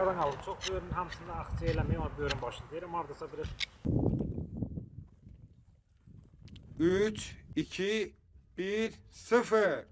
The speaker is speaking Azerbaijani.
Aradan aldım. Çok böğrün hamısını akçe eləməyəm, amma böğrün başını deyirəm. Hardasa biraz 3, 2, 1, 0.